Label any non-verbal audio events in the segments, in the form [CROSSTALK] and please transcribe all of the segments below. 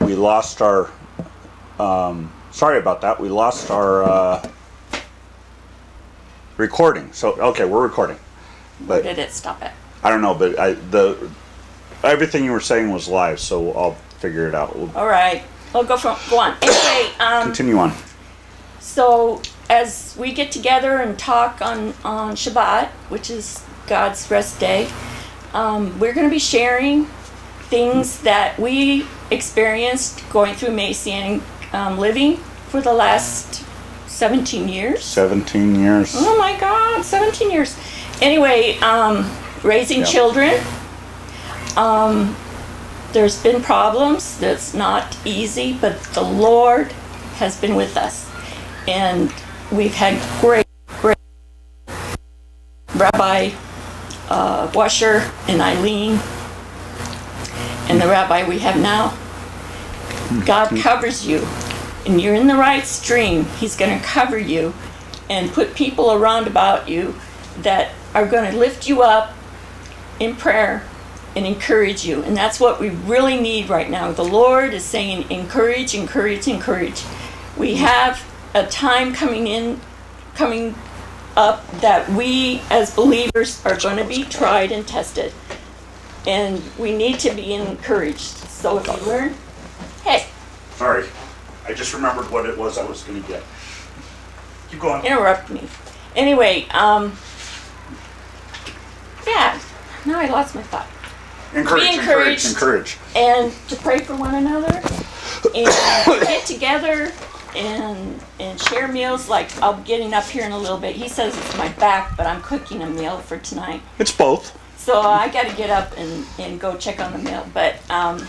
we lost our. Um, sorry about that. We lost our uh, recording. So okay, we're recording. Where But did it stop it? I don't know. But I the everything you were saying was live, so I'll figure it out. We'll All right. Well, go from go on. Anyway, um, continue on. so as we get together and talk on on Shabbat, which is God's rest day, um, we're going to be sharing things that we experienced going through Messianic um, living for the last 17 years. Seventeen years. Oh my God, 17 years. Anyway, um, raising Yeah. children. Um, there's been problems. That's not easy, but the Lord has been with us. And we've had great, great Rabbi uh, Washer and Eileen, and the rabbi we have now. God hmm. covers you, and you're in the right stream. He's going to cover you and put people around about you that are going to lift you up in prayer and encourage you. And that's what we really need right now. The Lord is saying, encourage, encourage, encourage. We hmm. have a time coming in, coming up that we as believers are going to be tried and tested. And we need to be encouraged. So if you learn, hey, Sorry, I just remembered what it was I was going to get. Keep going. interrupt me. Anyway, um, yeah, now I lost my thought. Encourage, Be encourage, encouraged. encourage. and to pray for one another and [COUGHS] get together and and share meals like I'll be getting up here in a little bit. He says it's my back, but I'm cooking a meal for tonight. It's both. So I got to get up and, and go check on the mail. But um,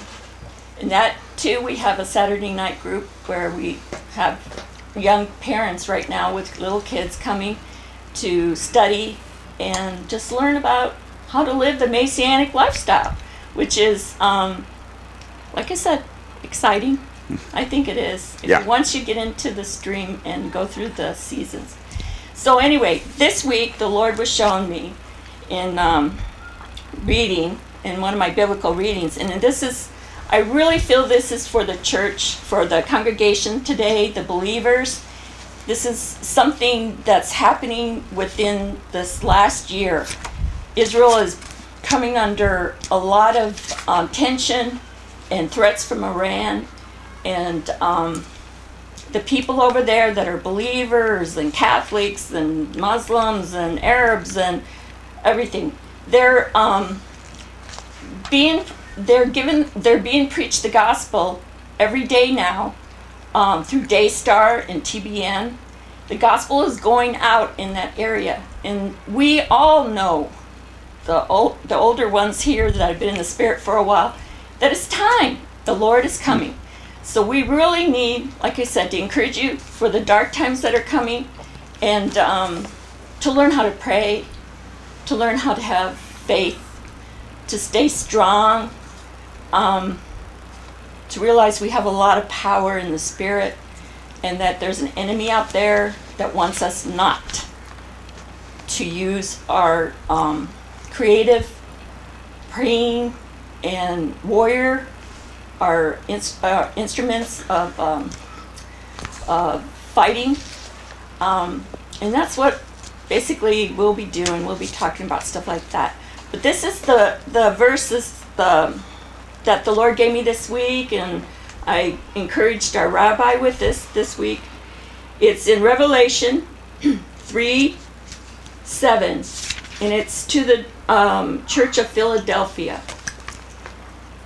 and that too, we have a Saturday night group where we have young parents right now with little kids coming to study and just learn about how to live the Messianic lifestyle, which is, um, like I said, exciting. I think it is. Yeah. Once you get into the stream and go through the seasons. So anyway, this week the Lord was showing me in um, reading in one of my biblical readings, and this is. I really feel this is for the church, for the congregation today, the believers. This is something that's happening within this last year. Israel is coming under a lot of um, tension and threats from Iran, and um, the people over there that are believers and Catholics and Muslims and Arabs and everything, they're um, being they're given they're being preached the gospel every day now um, through Daystar and TBN. The gospel is going out in that area, and we all know the old, the older ones here that have been in the spirit for a while that it's time. The Lord is coming. So we really need, like I said, to encourage you for the dark times that are coming, and um, to learn how to pray, to learn how to have faith, to stay strong, um, to realize we have a lot of power in the spirit, and that there's an enemy out there that wants us not to use our um, creative praying and warrior our ins- uh, instruments of um, fighting. Um, and that's what basically we'll be doing we'll be talking about stuff like that. But this is the the verses the that the lord gave me this week and i encouraged our rabbi with this this week. It's in revelation [CLEARS THROAT] 3 7 and it's to the um, church of philadelphia.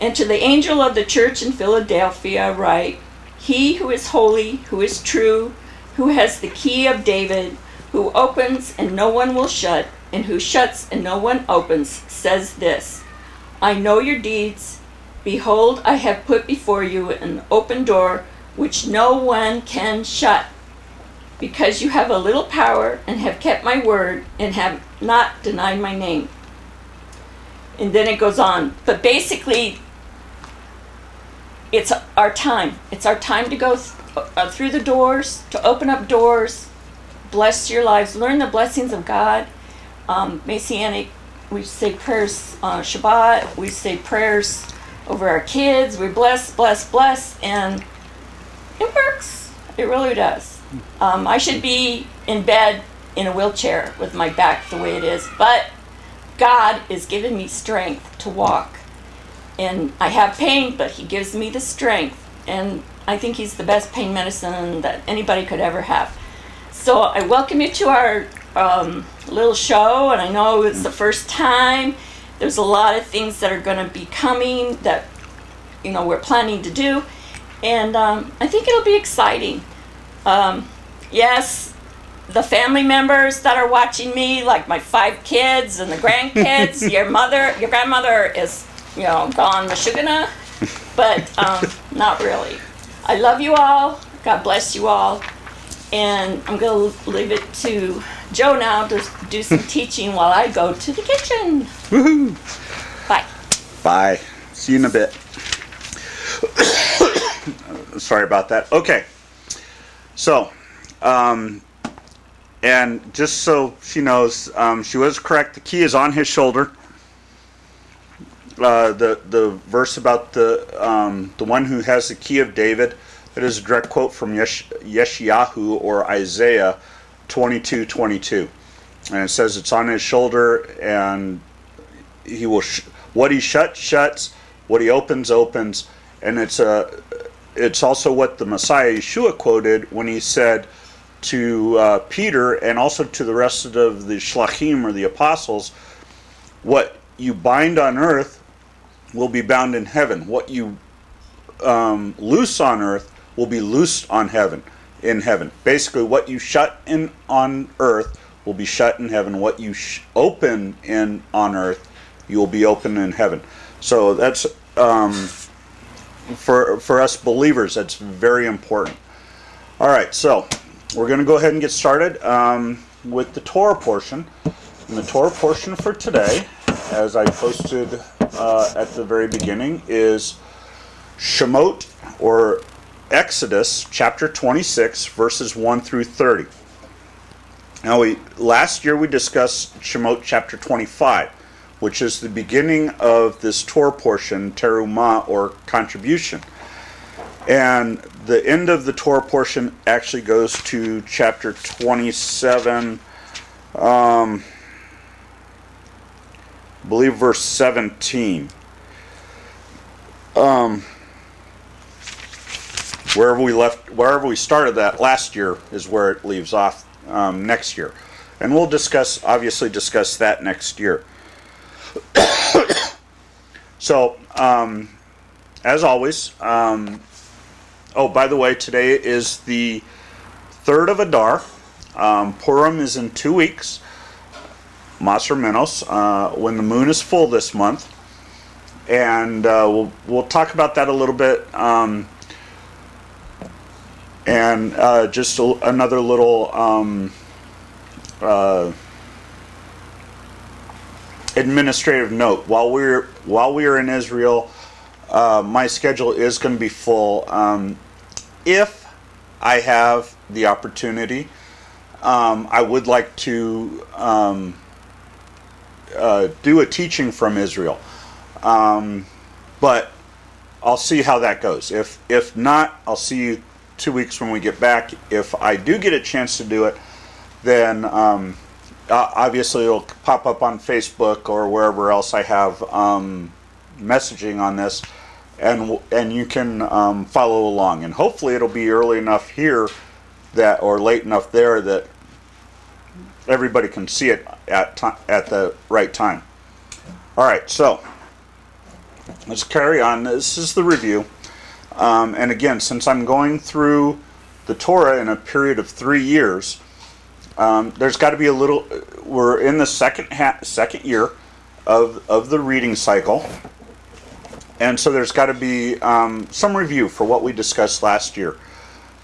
And to the angel of the church in Philadelphia, write He who is holy, who is true, who has the key of David, who opens and no one will shut, and who shuts and no one opens, says this I know your deeds. Behold, I have put before you an open door which no one can shut. Because you have a little power and have kept my word and have not denied my name. And then it goes on. But basically, it's our time. It's our time to go th- uh, through the doors, to open up doors, bless your lives, learn the blessings of God. Um, Messianic, we say prayers uh, Shabbat, we say prayers over our kids. We bless, bless, bless, and it works. It really does. Um, I should be in bed in a wheelchair with my back the way it is, but God is giving me strength to walk. And I have pain, but He gives me the strength. And I think He's the best pain medicine that anybody could ever have. So I welcome you to our um, little show, and I know it's the first time. There's a lot of things that are going to be coming that you know we're planning to do, and um, I think it'll be exciting. Um, yes, the family members that are watching me, like my five kids and the grandkids, [LAUGHS] your mother, your grandmother is you know gone Michigan, but um, not really. I love you all. God bless you all. And I'm going to leave it to Joe now to do some [LAUGHS] teaching while I go to the kitchen. Woohoo! Bye. Bye. See you in a bit. [COUGHS] Sorry about that. Okay. So, um, and just so she knows, um, she was correct. The key is on his shoulder. Uh, the the verse about the um, the one who has the key of David. It is a direct quote from Yesh- Yeshayahu or Isaiah 22 22. And it says it's on his shoulder, and he will, sh- what he shuts, shuts, what he opens, opens. And it's, a, it's also what the Messiah Yeshua quoted when he said to uh, Peter and also to the rest of the Shlachim or the apostles, what you bind on earth will be bound in heaven. What you um, loose on earth will be loosed on heaven in heaven. Basically what you shut in on earth will be shut in heaven. What you open in on earth you will be open in heaven. So that's um, for for us believers that's very important. All right so we're going to go ahead and get started um, with the torah portion. And the torah portion for today as i posted uh, at the very beginning is shemot or Exodus chapter 26, verses 1 through 30. Now, we last year we discussed Shemot chapter 25, which is the beginning of this Torah portion, terumah or contribution. And the end of the Torah portion actually goes to chapter 27, um, I believe verse 17. Um, wherever we left, wherever we started that last year is where it leaves off um, next year, and we'll discuss obviously discuss that next year. [COUGHS] so, um, as always, um, oh by the way, today is the third of Adar. Um, Purim is in two weeks. Maser Menos, uh, when the moon is full this month, and uh, we'll we'll talk about that a little bit. Um, and uh, just a, another little um, uh, administrative note: while we're while we are in Israel, uh, my schedule is going to be full. Um, if I have the opportunity, um, I would like to um, uh, do a teaching from Israel, um, but I'll see how that goes. If if not, I'll see you two weeks when we get back. If I do get a chance to do it, then um, obviously it'll pop up on Facebook or wherever else I have um, messaging on this, and and you can um, follow along. And hopefully it'll be early enough here that or late enough there that everybody can see it at at the right time. All right, so let's carry on. This is the review. Um, and again, since I'm going through the Torah in a period of three years, um, there's got to be a little. We're in the second ha- second year of of the reading cycle, and so there's got to be um, some review for what we discussed last year.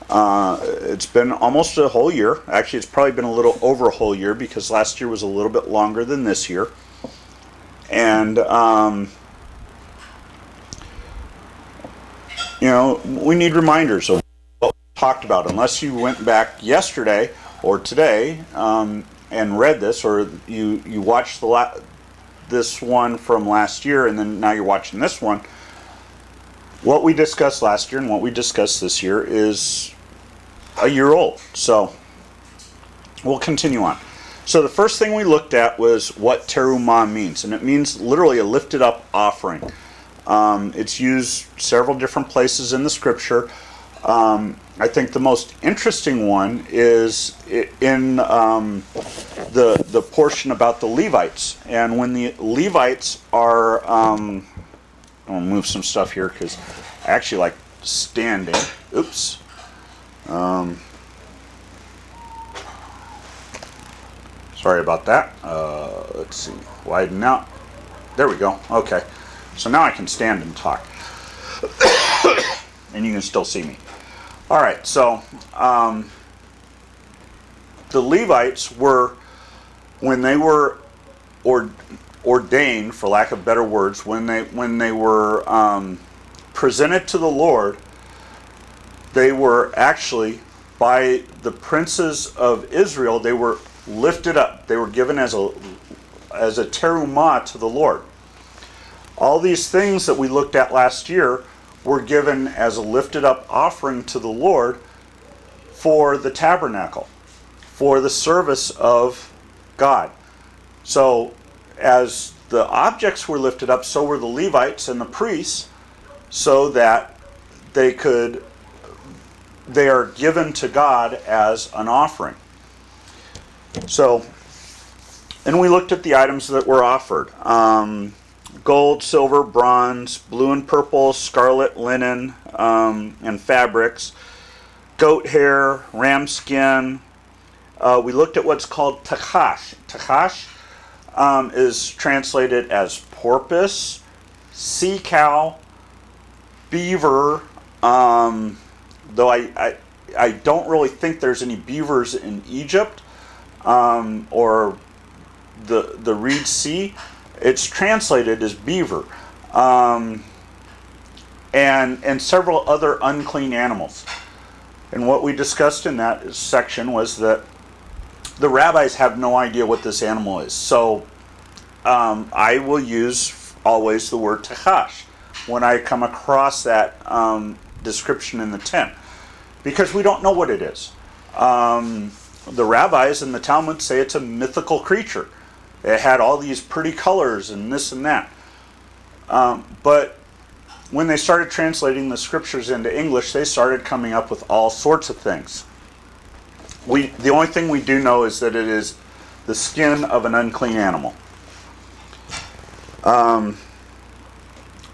Uh, it's been almost a whole year. Actually, it's probably been a little over a whole year because last year was a little bit longer than this year, and um, you know, we need reminders of what we talked about. Unless you went back yesterday or today um, and read this, or you you watched the la- this one from last year, and then now you're watching this one. what we discussed last year and what we discussed this year is a year old. So we'll continue on. So the first thing we looked at was what terumah means, and it means literally a lifted up offering. Um, it's used several different places in the scripture. Um, I think the most interesting one is in um, the the portion about the Levites, and when the Levites are, um, I'm gonna move some stuff here because I actually like standing. Oops. Um, Sorry about that. Uh, let's see, widen out. There we go. Okay. So now I can stand and talk. [COUGHS] and you can still see me. All right, so um, the Levites were, when they were or, ordained, for lack of better words, when they when they were um, presented to the Lord, they were actually by the princes of Israel. They were lifted up. They were given as a as a terumah to the Lord. All these things that we looked at last year were given as a lifted up offering to the Lord for the tabernacle, for the service of God. So, as the objects were lifted up, so were the Levites and the priests, so that they could, they are given to God as an offering. So, and we looked at the items that were offered um, gold, silver, bronze, blue and purple, scarlet, linen, um, and fabrics, goat hair, ram skin. Uh, we looked at what's called tachash. Tachash um, is translated as porpoise, sea cow, beaver, um, though I, I, I don't really think there's any beavers in Egypt um, or the the Reed Sea, it's translated as beaver, um, and and several other unclean animals. And what we discussed in that section was that the rabbis have no idea what this animal is. So um, I will use always the word tachash when I come across that um, description in the tent because we don't know what it is. Um, the rabbis in the Talmud say it's a mythical creature. It had all these pretty colors and this and that. Um, but when they started translating the scriptures into English, they started coming up with all sorts of things. We, the only thing we do know is that it is the skin of an unclean animal. Um,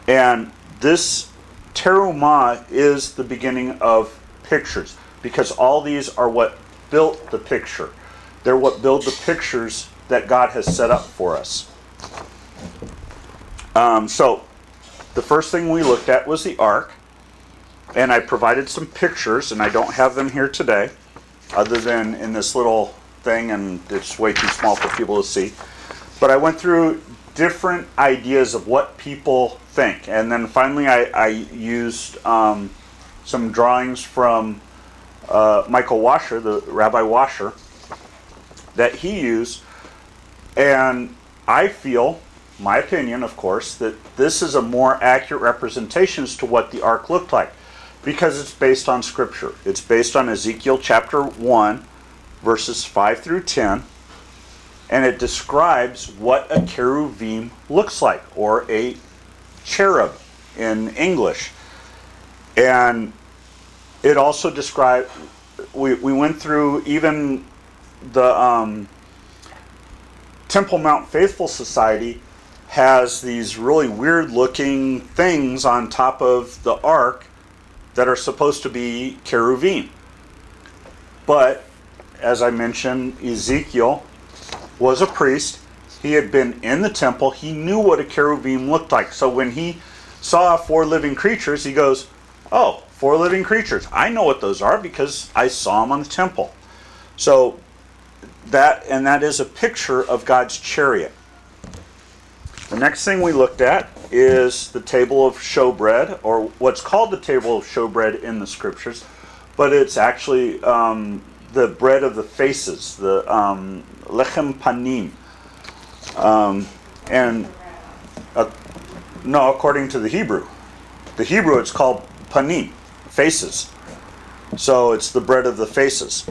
and this terumah is the beginning of pictures because all these are what built the picture. They're what build the pictures that God has set up for us. Um, so, the first thing we looked at was the ark, and I provided some pictures, and I don't have them here today, other than in this little thing, and it's way too small for people to see. But I went through different ideas of what people think, and then finally I, I used um, some drawings from uh, Michael Washer, the Rabbi Washer, that he used. And I feel, my opinion, of course, that this is a more accurate representation as to what the ark looked like because it's based on Scripture. It's based on Ezekiel chapter 1, verses 5 through 10, and it describes what a cherubim looks like, or a cherub in English. And it also described we, we went through even the um, temple mount faithful society has these really weird looking things on top of the ark that are supposed to be cherubim but as i mentioned ezekiel was a priest he had been in the temple he knew what a cherubim looked like so when he saw four living creatures he goes oh four living creatures. I know what those are because I saw them on the temple. So that and that is a picture of God's chariot. The next thing we looked at is the table of showbread, or what's called the table of showbread in the scriptures, but it's actually um, the bread of the faces, the um, lechem panim. Um, and uh, no, according to the Hebrew, the Hebrew it's called panim, faces. So it's the bread of the faces.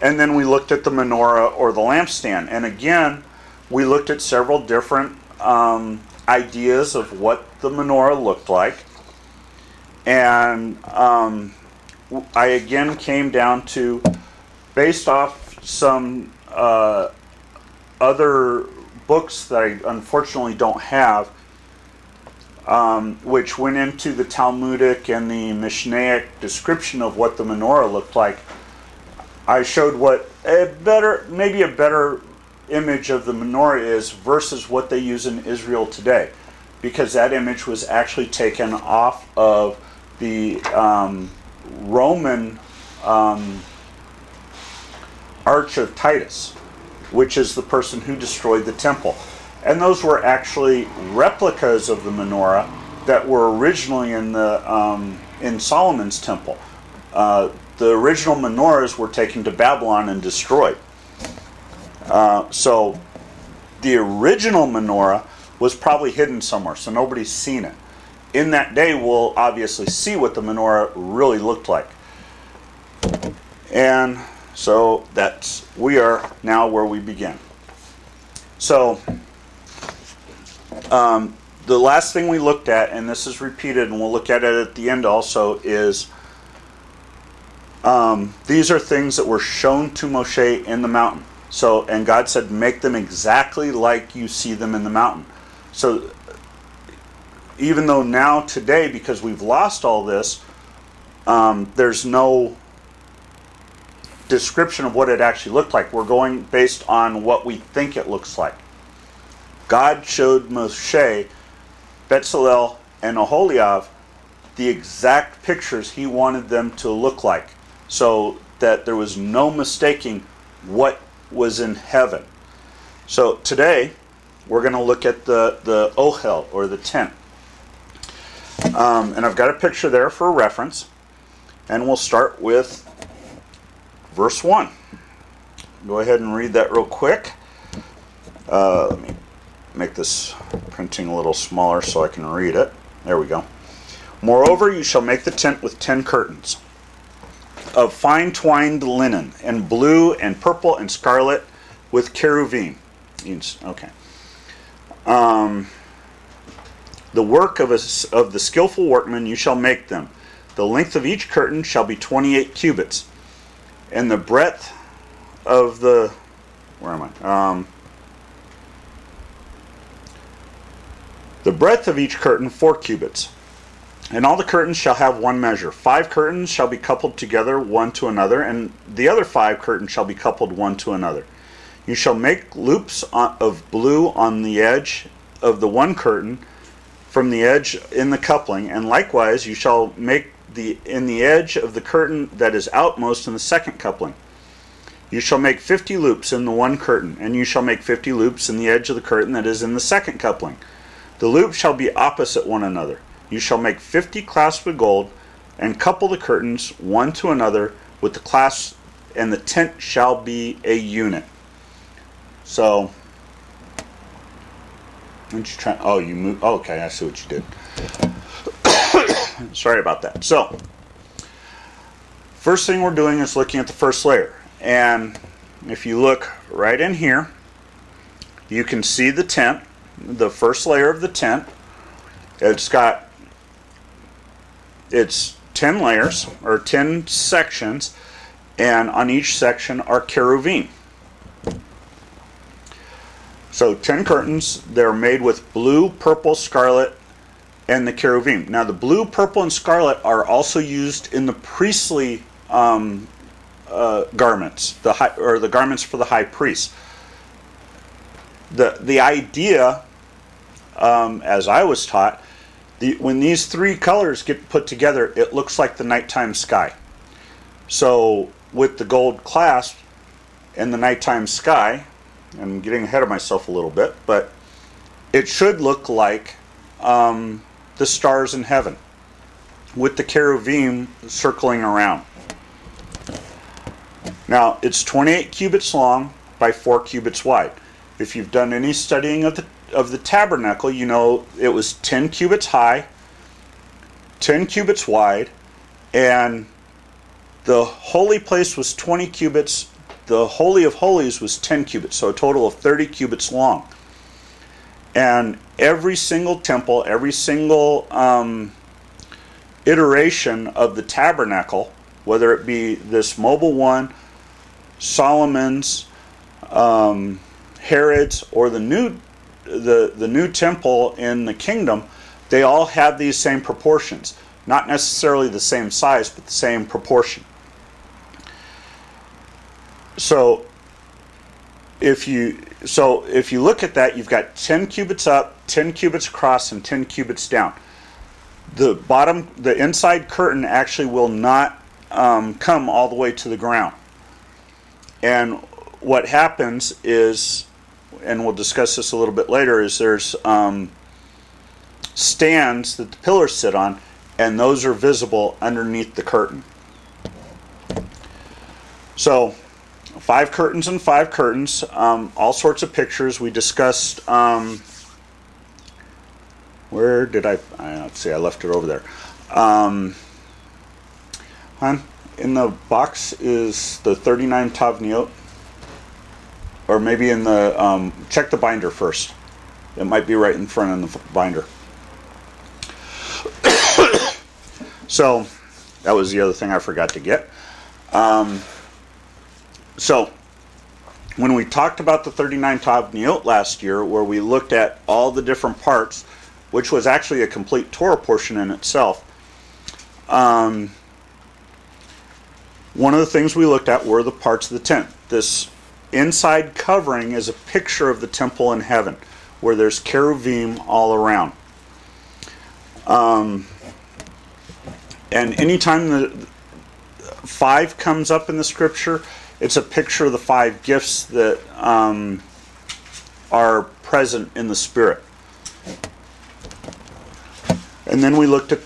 And then we looked at the menorah or the lampstand. And again, we looked at several different um, ideas of what the menorah looked like. And um, I again came down to, based off some uh, other books that I unfortunately don't have, um, which went into the Talmudic and the Mishnaic description of what the menorah looked like. I showed what a better, maybe a better image of the menorah is versus what they use in Israel today, because that image was actually taken off of the um, Roman um, Arch of Titus, which is the person who destroyed the temple. And those were actually replicas of the menorah that were originally in the um, in Solomon's temple. Uh, the original menorahs were taken to Babylon and destroyed. Uh, so the original menorah was probably hidden somewhere, so nobody's seen it. In that day, we'll obviously see what the menorah really looked like. And so that's we are now where we begin. So um, the last thing we looked at, and this is repeated, and we'll look at it at the end also, is um, these are things that were shown to Moshe in the mountain. So, and God said, make them exactly like you see them in the mountain. So, even though now today, because we've lost all this, um, there's no description of what it actually looked like. We're going based on what we think it looks like. God showed Moshe, Bezalel, and Oholiab the exact pictures he wanted them to look like so that there was no mistaking what was in heaven. So today we're going to look at the, the Ohel or the tent. Um, and I've got a picture there for reference. And we'll start with verse 1. Go ahead and read that real quick. Uh, let me make this printing a little smaller so I can read it. There we go. Moreover, you shall make the tent with ten curtains of fine twined linen, and blue and purple and scarlet with cherubim. Okay. Um, the work of, a, of the skillful workman you shall make them. The length of each curtain shall be 28 cubits, and the breadth of the. Where am I? Um, the breadth of each curtain, four cubits and all the curtains shall have one measure. Five curtains shall be coupled together one to another, and the other five curtains shall be coupled one to another. You shall make loops of blue on the edge of the one curtain from the edge in the coupling, and likewise you shall make the in the edge of the curtain that is outmost in the second coupling. You shall make fifty loops in the one curtain, and you shall make fifty loops in the edge of the curtain that is in the second coupling. The loops shall be opposite one another. You shall make fifty clasps of gold, and couple the curtains one to another with the clasps, and the tent shall be a unit. So, what you trying? Oh, you move. Oh, okay, I see what you did. [COUGHS] Sorry about that. So, first thing we're doing is looking at the first layer, and if you look right in here, you can see the tent, the first layer of the tent. It's got it's 10 layers or 10 sections and on each section are cherubim. So 10 curtains, they're made with blue, purple, scarlet, and the cherubim. Now the blue, purple, and scarlet are also used in the priestly um, uh, garments, the high, or the garments for the high priest. The the idea, um, as I was taught, the, when these three colors get put together, it looks like the nighttime sky. So with the gold clasp and the nighttime sky, I'm getting ahead of myself a little bit, but it should look like um, the stars in heaven with the cherubim circling around. Now, it's 28 cubits long by 4 cubits wide. If you've done any studying of the of the tabernacle, you know it was 10 cubits high 10 cubits wide, and the holy place was 20 cubits. The Holy of Holies was 10 cubits, so a total of 30 cubits long. And every single temple, every single um, iteration of the tabernacle, whether it be this mobile one, Solomon's, um, Herod's, or the new the the new temple in the kingdom, they all have these same proportions. Not necessarily the same size, but the same proportion. So if you so if you look at that, you've got 10 cubits up, 10 cubits across, and 10 cubits down. The bottom, the inside curtain actually will not um, come all the way to the ground. And what happens is, and we'll discuss this a little bit later, is there's um, stands that the pillars sit on, and those are visible underneath the curtain. So, five curtains and five curtains, um, all sorts of pictures. We discussed. Um, where did I? Let's see. I left it over there. Um, in the box is the 39 Tavniot, or maybe in the um, check the binder first. It might be right in front of the binder. [COUGHS] so that was the other thing I forgot to get. Um, so when we talked about the 39 Tavniot last year, where we looked at all the different parts, which was actually a complete Torah portion in itself, um, one of the things we looked at were the parts of the tent. This inside covering is a picture of the temple in heaven, where there's cherubim all around. Um, and anytime the five comes up in the scripture, it's a picture of the five gifts that um, are present in the spirit. And then we looked at,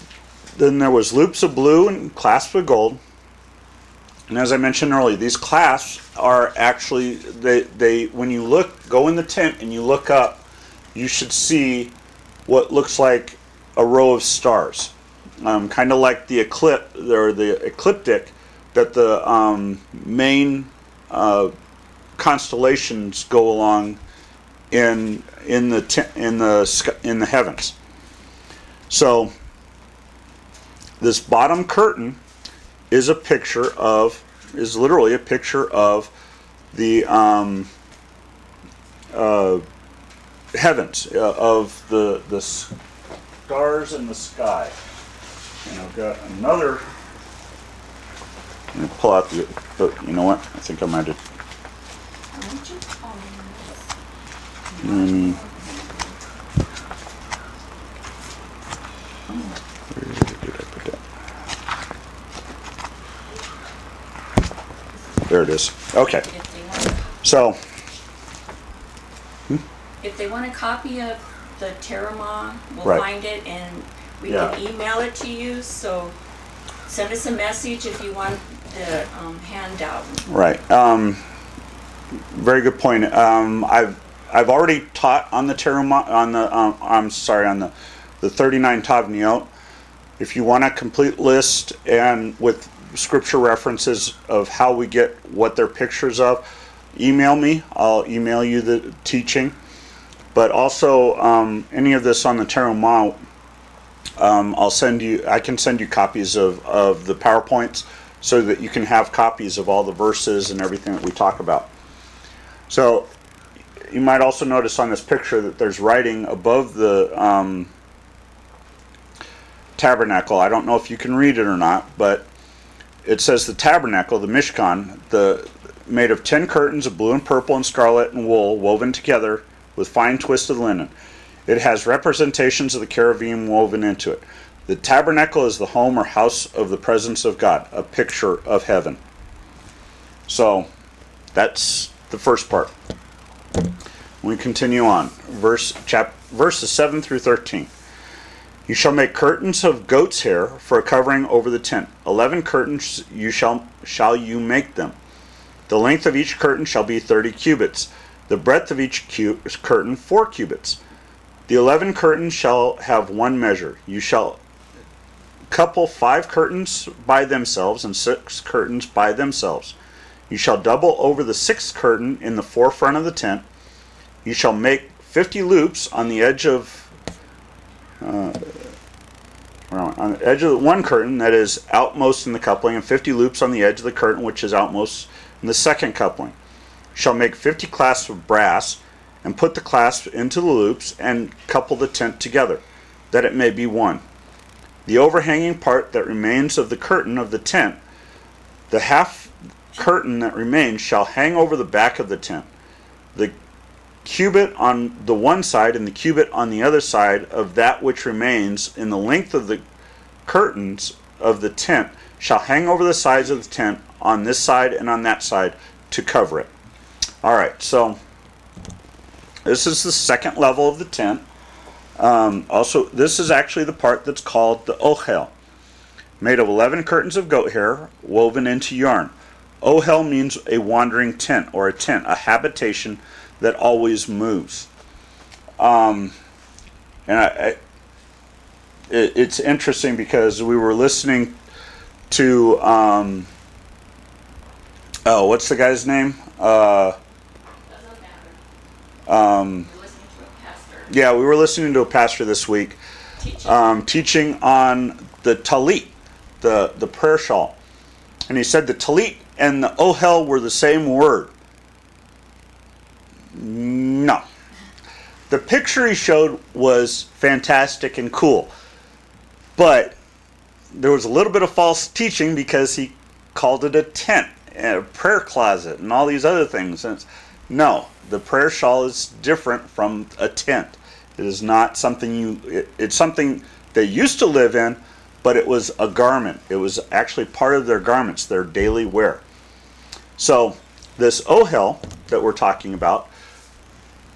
then there was loops of blue and clasps of gold. And as I mentioned earlier, these clasps are actually they they when you look go in the tent and you look up, you should see what looks like a row of stars, um, kind of like the eclipse or the ecliptic that the um, main uh, constellations go along in in the in the in the heavens. So this bottom curtain is a picture of is literally a picture of the um, uh, heavens uh, of the the stars in the sky. And I've got another. I'm pull out the. But you know what? I think I might have. Mm, where did I put that? There it is. Okay. If they want, So, if they want a copy of the Terumah, we'll Right. find it and we Yeah. can email it to you. So send us a message if you want the um, handout. right. Um, very good point. Um, I've I've already taught on the Terumah on the um, I'm sorry on the the 39 Tavniot. If you want a complete list and with scripture references of how we get what they're pictures of, email me. I'll email you the teaching. But also um, any of this on the Terumah, um, I'll send you. I can send you copies of of the powerpoints so that you can have copies of all the verses and everything that we talk about. So you might also notice on this picture that there's writing above the um, tabernacle. I don't know if you can read it or not, but it says the tabernacle, the Mishkan, the made of ten curtains of blue and purple and scarlet and wool woven together with fine twisted linen. It has representations of the cherubim woven into it. The tabernacle is the home or house of the presence of God, a picture of heaven. So that's the first part. We continue on. Verse chap verses 7 through 13. You shall make curtains of goat's hair for a covering over the tent. Eleven curtains you shall shall you make them. The length of each curtain shall be thirty cubits. The breadth of each cu- curtain four cubits. The eleven curtains shall have one measure. You shall couple five curtains by themselves and six curtains by themselves. You shall double over the sixth curtain in the forefront of the tent. You shall make fifty loops on the edge of uh, on the edge of the one curtain that is outmost in the coupling, and fifty loops on the edge of the curtain which is outmost in the second coupling. Shall make fifty clasps of brass, and put the clasps into the loops, and couple the tent together, that it may be one. The overhanging part that remains of the curtain of the tent, the half curtain that remains, shall hang over the back of the tent. The cubit on the one side and the cubit on the other side of that which remains in the length of the curtains of the tent shall hang over the sides of the tent on this side and on that side to cover it. All right, so this is the second level of the tent. Um, also, this is actually the part that's called the ohel, made of 11 curtains of goat hair woven into yarn. Ohel means a wandering tent or a tent, a habitation that always moves. Um, and I, I, it, it's interesting because we were listening to um, oh, what's the guy's name? Uh, um, yeah, we were listening to a pastor this week teaching. um, teaching on the talit, the the prayer shawl, and he said the talit and the ohel were the same word. No, the picture he showed was fantastic and cool, but there was a little bit of false teaching because he called it a tent and a prayer closet and all these other things. And no, the prayer shawl is different from a tent. It is not something you. It, it's something they used to live in, but it was a garment. It was actually part of their garments, their daily wear. So this ohel that we're talking about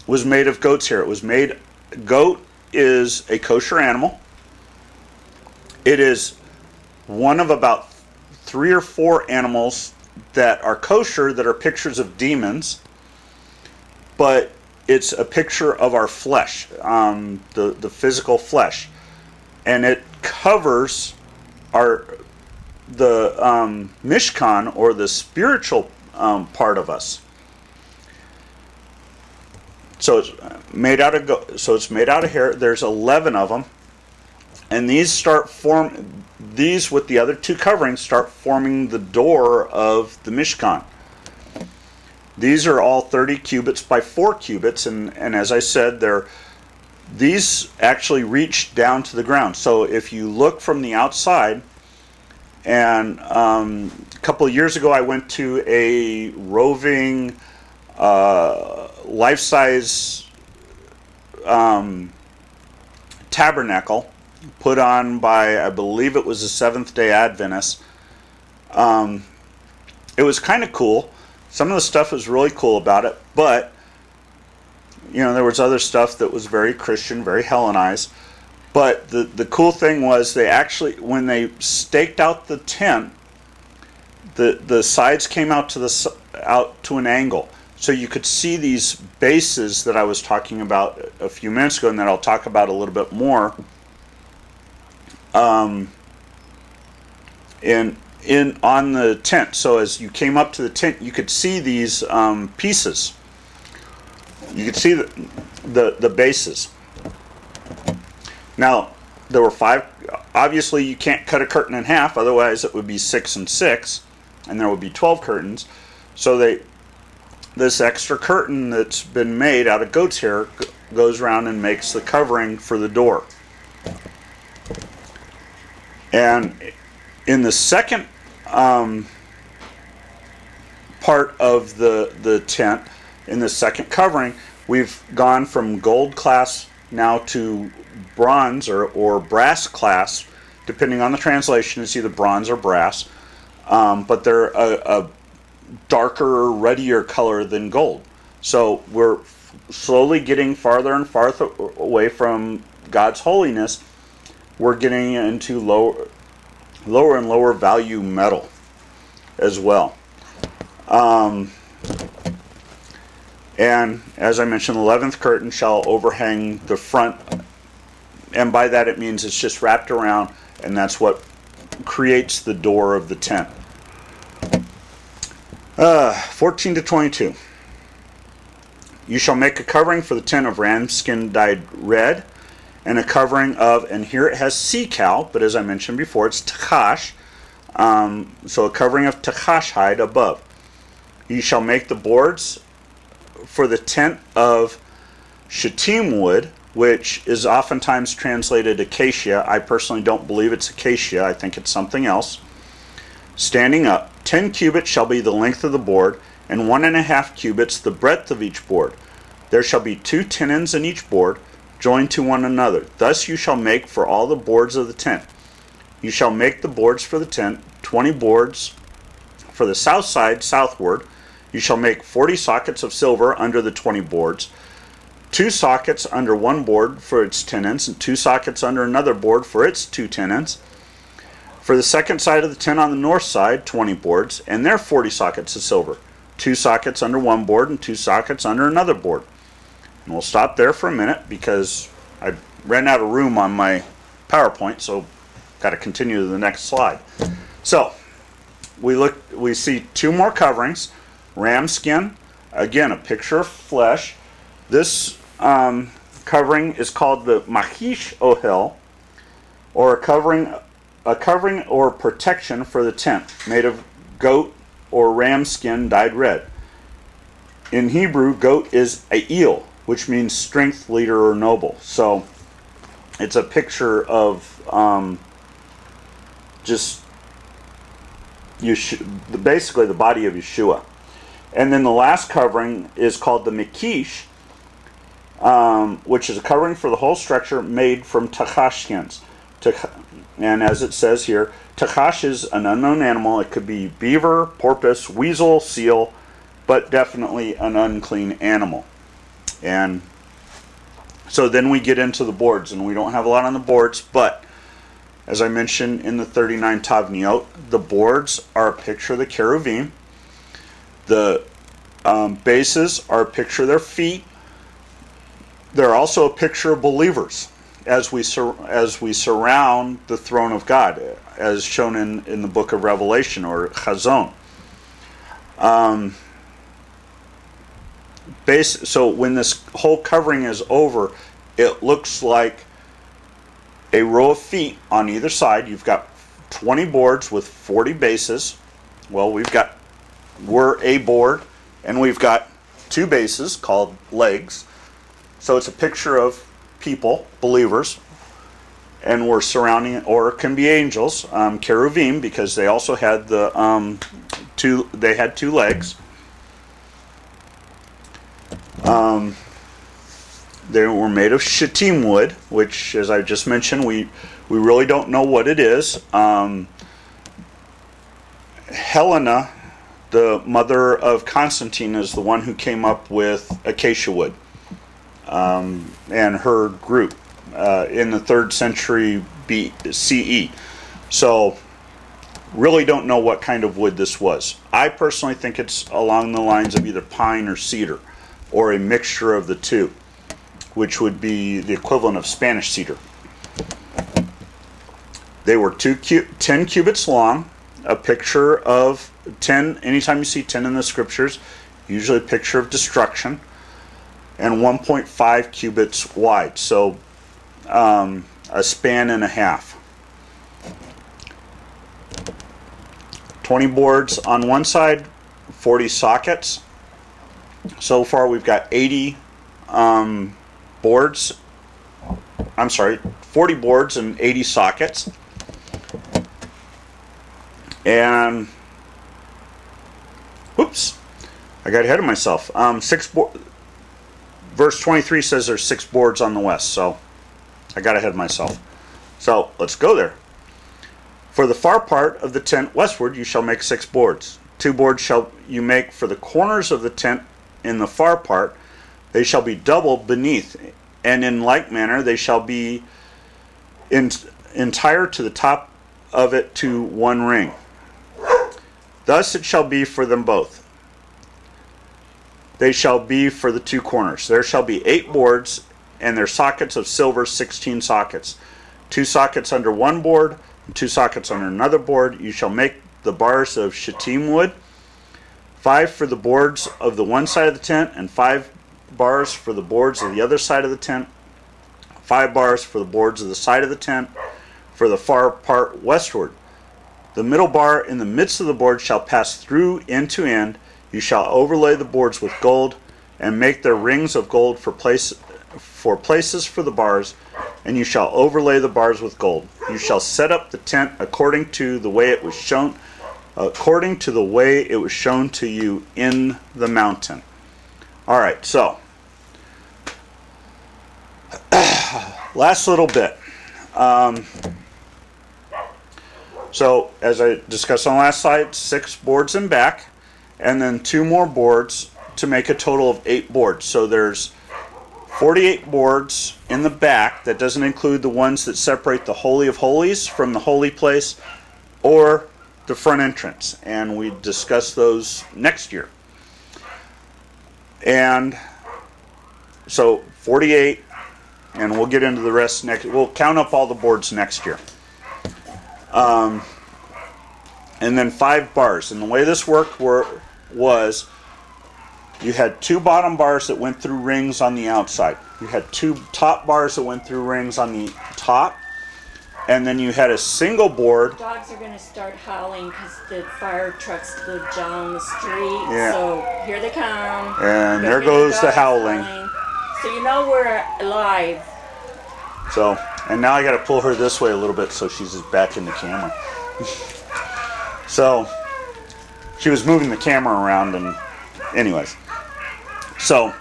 was made of goat's hair. It was made. Goat is a kosher animal. It is one of about three or four animals that are kosher that are pictures of demons, but it's a picture of our flesh, um, the the physical flesh, and it covers our the um, mishkan or the spiritual um, part of us. So it's made out of so it's made out of hair. There's eleven of them, and these start form. These with the other two coverings start forming the door of the mishkan. These are all 30 cubits by 4 cubits, and, and as I said, they're these actually reach down to the ground. So if you look from the outside, and um, a couple of years ago, I went to a roving uh, life-size um, tabernacle put on by, I believe it was a Seventh Day Adventist. Um, it was kind of cool. Some of the stuff was really cool about it, but you know there was other stuff that was very Christian, very Hellenized. But the the cool thing was they actually when they staked out the tent, the the sides came out to the out to an angle, so you could see these bases that I was talking about a few minutes ago, and that I'll talk about a little bit more. Um, in in on the tent. So as you came up to the tent, you could see these um, pieces. You could see the, the the bases. Now there were five. Obviously, you can't cut a curtain in half, otherwise it would be six and six, and there would be twelve curtains. So they this extra curtain that's been made out of goat's hair goes around and makes the covering for the door. And in the second um, part of the the tent, in the second covering, we've gone from gold class now to bronze or, or brass class, depending on the translation. It's either bronze or brass, um, but they're a, a darker, ruddier color than gold. So we're slowly getting farther and farther away from God's holiness. We're getting into lower, lower and lower value metal as well. Um, and as I mentioned, the 11th curtain shall overhang the front, and by that it means it's just wrapped around and that's what creates the door of the tent. Uh, 14 to 22. You shall make a covering for the tent of ram skin dyed red, and a covering of, and here it has sikal, but as I mentioned before, it's tachash. Um, so a covering of tachash hide above. You shall make the boards for the tent of shittim wood, which is oftentimes translated acacia. I personally don't believe it's acacia, I think it's something else. Standing up, ten cubits shall be the length of the board, and one and a half cubits the breadth of each board. There shall be two tenons in each board, joined to one another. Thus you shall make for all the boards of the tent. You shall make the boards for the tent, twenty boards for the south side southward. You shall make forty sockets of silver under the twenty boards, two sockets under one board for its tenons, and two sockets under another board for its two tenons. For the second side of the tent on the north side, 20 boards, and there are 40 sockets of silver. Two sockets under one board and two sockets under another board. And we'll stop there for a minute because I ran out of room on my PowerPoint, so got to continue to the next slide. So we look, we see two more coverings: ram skin, again a picture of flesh. This um, covering is called the Mahish ohel, or a covering, a covering or protection for the tent, made of goat or ram skin dyed red. In Hebrew, goat is a eel, which means strength, leader, or noble. So it's a picture of um, just Yeshua, basically the body of Yeshua. And then the last covering is called the Mikish, um, which is a covering for the whole structure made from tachash skins. And as it says here, tachash is an unknown animal. It could be beaver, porpoise, weasel, seal, but definitely an unclean animal. And so then we get into the boards, and we don't have a lot on the boards, but as I mentioned in the 39 Tavniot, the boards are a picture of the cherubim. The um, bases are a picture of their feet. They're also a picture of believers as we sur- as we surround the throne of God, as shown in, in the book of Revelation or Chazon. Um, base, so when this whole covering is over, it looks like a row of feet on either side. You've got 20 boards with 40 bases. Well, we've got we're a board, and we've got two bases called legs. So it's a picture of people, believers, and we're surrounding, or can be angels, um, cherubim, because they also had the um, two. They had two legs. Um, they were made of shittim wood, which, as I just mentioned, we we really don't know what it is. Um, Helena, the mother of Constantine, is the one who came up with acacia wood, um, and her group uh, in the third century BCE. So, really don't know what kind of wood this was. I personally think it's along the lines of either pine or cedar, or a mixture of the two which would be the equivalent of Spanish cedar. They were two cu- 10 cubits long, a picture of 10, anytime you see 10 in the scriptures, usually a picture of destruction, and 1.5 cubits wide, so um, a span and a half. 20 boards on one side, 40 sockets. So far, we've got 80 um, boards. I'm sorry, 40 boards and 80 sockets. And whoops, I got ahead of myself. Um, six bo- verse 23 says there's six boards on the west, so I got ahead of myself. So let's go there. For the far part of the tent westward, you shall make six boards. Two boards shall you make for the corners of the tent in the far part. They shall be double beneath and in like manner they shall be in, entire to the top of it to one ring. Thus it shall be for them both. They shall be for the two corners. There shall be eight boards, and their sockets of silver sixteen sockets. Two sockets under one board, two sockets on another board. You shall make the bars of shittim wood, five for the boards of the one side of the tent, and five bars for the boards of the other side of the tent, five bars for the boards of the side of the tent, for the far part westward. The middle bar in the midst of the board shall pass through end to end. You shall overlay the boards with gold, and make their rings of gold for place for places for the bars, and you shall overlay the bars with gold. You shall set up the tent according to the way it was shown according to the way it was shown to you in the mountain. All right, so [CLEARS THROAT] last little bit. Um, so, as I discussed on the last slide, six boards and back, and then two more boards to make a total of eight boards. So, there's 48 boards in the back. That doesn't include the ones that separate the Holy of Holies from the holy place or the front entrance. And we discuss those next year. And so 48, and we'll get into the rest next. We'll count up all the boards next year. Um, and then five bars. And the way this worked were, was you had two bottom bars that went through rings on the outside. You had two top bars that went through rings on the top. And then you had a single board. Dogs are going to start howling because the fire trucks live down the street. Yeah. So here they come. And there goes the dogs howling. So you know we're alive. So, and now I got to pull her this way a little bit so she's just back in the camera. [LAUGHS] so, she was moving the camera around, and, anyways. So,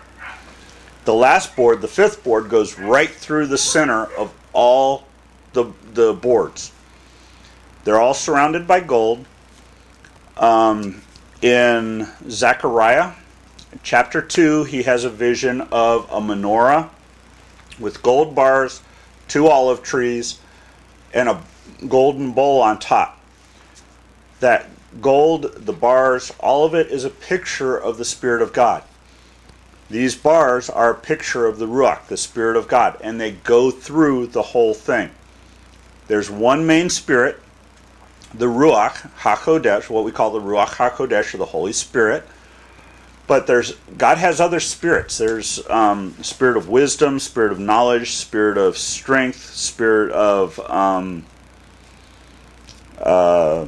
the last board, the fifth board, goes right through the center of all the, the boards. They're all surrounded by gold. Um, in Zechariah chapter 2, he has a vision of a menorah with gold bars, two olive trees, and a golden bowl on top. That gold, the bars, all of it is a picture of the Spirit of God. These bars are a picture of the Ruach, the Spirit of God, and they go through the whole thing. There's one main Spirit, the Ruach HaKodesh, what we call the Ruach HaKodesh, or the Holy Spirit. But there's God has other spirits. There's um, spirit of wisdom, spirit of knowledge, spirit of strength, spirit of um, uh,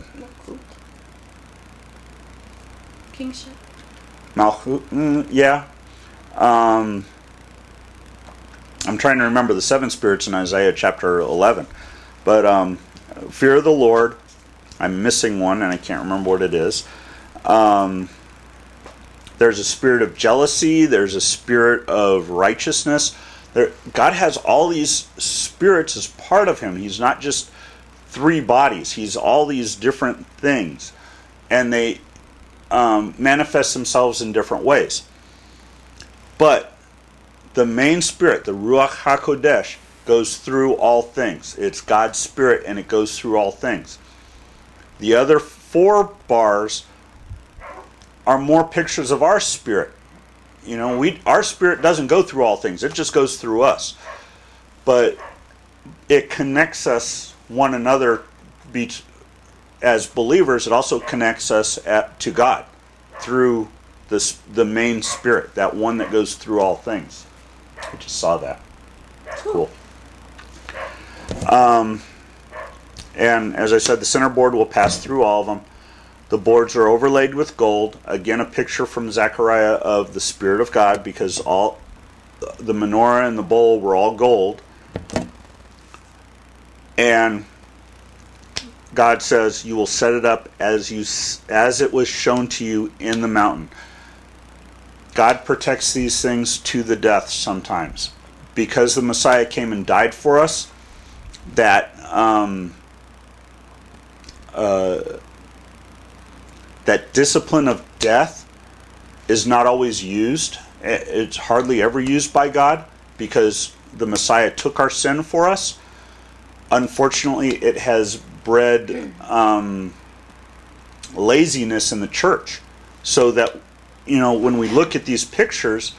Kingship. Malchut. Mm, yeah. Um, I'm trying to remember the seven spirits in Isaiah chapter 11. But um, fear of the Lord. I'm missing one, and I can't remember what it is. Um, there's a spirit of jealousy. There's a spirit of righteousness. There, God has all these spirits as part of Him. He's not just three bodies. He's all these different things, and they um, manifest themselves in different ways. But the main spirit, the Ruach HaKodesh, goes through all things. It's God's spirit and it goes through all things. The other four bars are more pictures of our spirit. You know, we our spirit doesn't go through all things. It just goes through us. But it connects us one another as believers. It also connects us at, to God through this the main spirit, that one that goes through all things. I just saw that. Cool. Um, and as I said, the center board will pass through all of them. The boards are overlaid with gold. Again, a picture from Zechariah of the Spirit of God, because all the menorah and the bowl were all gold. And God says, "You will set it up as you as it was shown to you in the mountain." God protects these things to the death sometimes, because the Messiah came and died for us. That um, uh, that discipline of death is not always used. It's hardly ever used by God because the Messiah took our sin for us. Unfortunately, it has bred um, laziness in the church so that, you know, when we look at these pictures,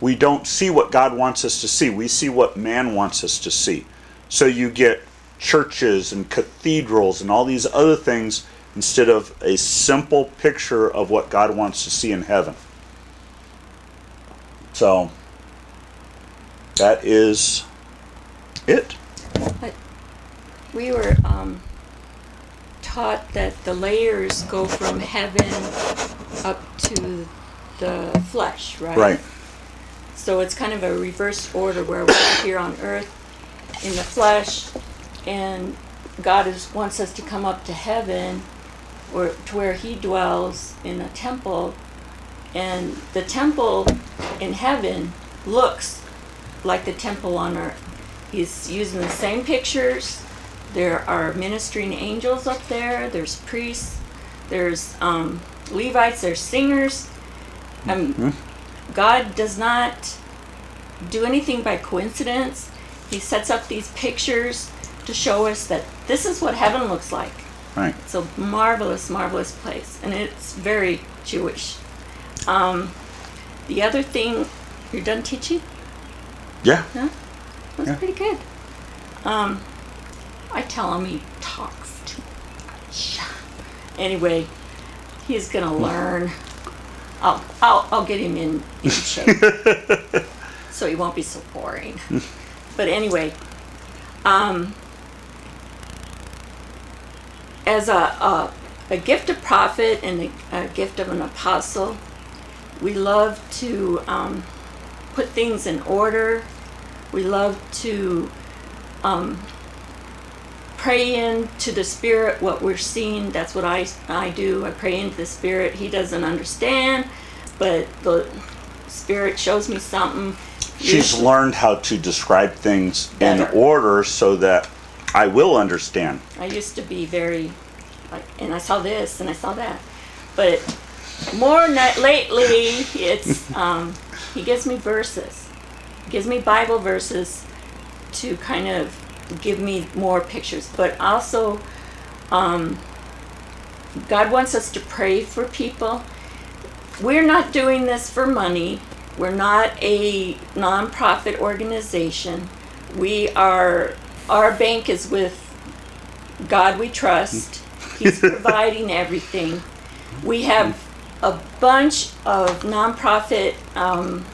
we don't see what God wants us to see. We see what man wants us to see. So you get churches and cathedrals and all these other things instead of a simple picture of what God wants to see in heaven. So that is it. We were um, taught that the layers go from heaven up to the flesh, right? Right. So it's kind of a reverse order where we're here on earth in the flesh, and God is, wants us to come up to heaven, or to where He dwells in a temple, and the temple in heaven looks like the temple on earth. He's using the same pictures. There are ministering angels up there. There's priests. There's um, Levites. There's singers. Um, God does not do anything by coincidence. He sets up these pictures to show us that this is what heaven looks like. Right. It's a marvelous, marvelous place, and it's very Jewish. Um, the other thing, you're done teaching? Yeah. No? That's Yeah. pretty good. Um, I tell him he talks too much. Anyway, he's gonna learn. I'll, I'll, I'll get him in, in shape [LAUGHS] so he won't be so boring. but anyway, um, as a, a, a gift of prophet and a, a gift of an apostle, we love to um, put things in order. We love to um, pray into the Spirit what we're seeing. That's what I, I do. I pray into the Spirit. He doesn't understand, but the Spirit shows me something. She's learned how to describe things in order so that I will understand. I used to be very like, and I saw this and I saw that, but more not lately, it's [LAUGHS] um, he gives me verses, he gives me Bible verses to kind of give me more pictures, but also um, God wants us to pray for people. We're not doing this for money. We're not a nonprofit organization. We are our bank is with God we trust. He's [LAUGHS] providing everything. We have a bunch of nonprofit um,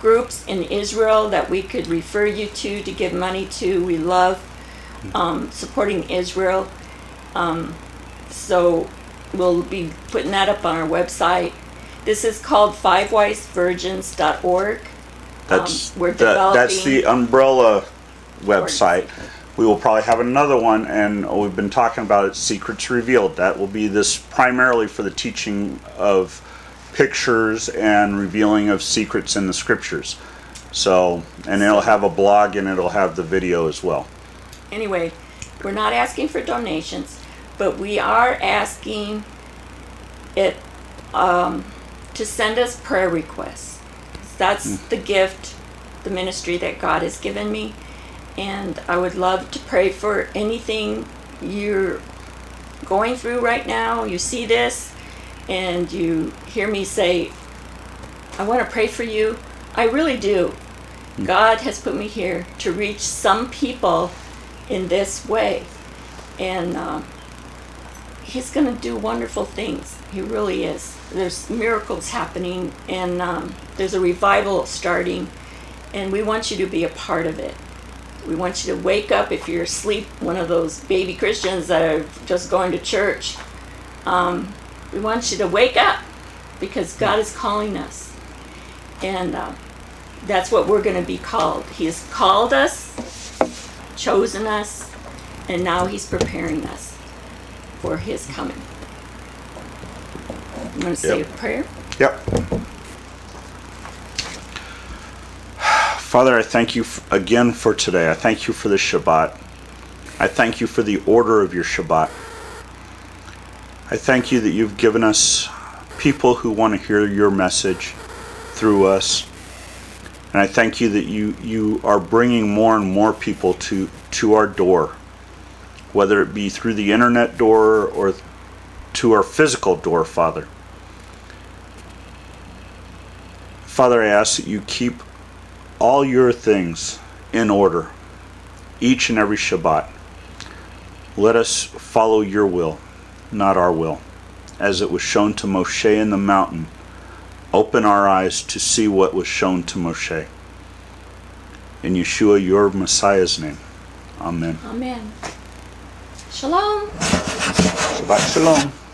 groups in Israel that we could refer you to to give money to. We love um, supporting Israel. Um, so we'll be putting that up on our website. This is called fivewisevirgins.org. That's Um, we're that, that's the umbrella website. We will probably have another one, and we've been talking about it. Secrets Revealed. That will be this primarily for the teaching of pictures and revealing of secrets in the scriptures. So, and it'll have a blog and it'll have the video as well. anyway, we're not asking for donations, but we are asking it um, to send us prayer requests. That's the gift, the ministry that God has given me, and I would love to pray for anything you're going through right now. You see this, and you hear me say, "I want to pray for you." I really do. God has put me here to reach some people in this way. And um, He's going to do wonderful things. He really is. There's miracles happening, and um, there's a revival starting, and we want you to be a part of it. We want you to wake up if you're asleep, one of those baby Christians that are just going to church. Um, we want you to wake up because God is calling us. And uh, that's what we're going to be called. He has called us, chosen us, and now He's preparing us for His coming. I'm going to say Yep. a prayer. Yep. Father, I thank you again for today. I thank you for the Shabbat. I thank you for the order of your Shabbat. I thank you that you've given us people who want to hear your message through us. And I thank you that you, you are bringing more and more people to, to our door, whether it be through the internet door or to our physical door, Father. Father, I ask that you keep all your things in order each and every Shabbat. Let us follow your will, not our will, as it was shown to Moshe in the mountain. Open our eyes to see what was shown to Moshe. In Yeshua, your Messiah's name. Amen. Amen. Shalom. Shabbat Shalom.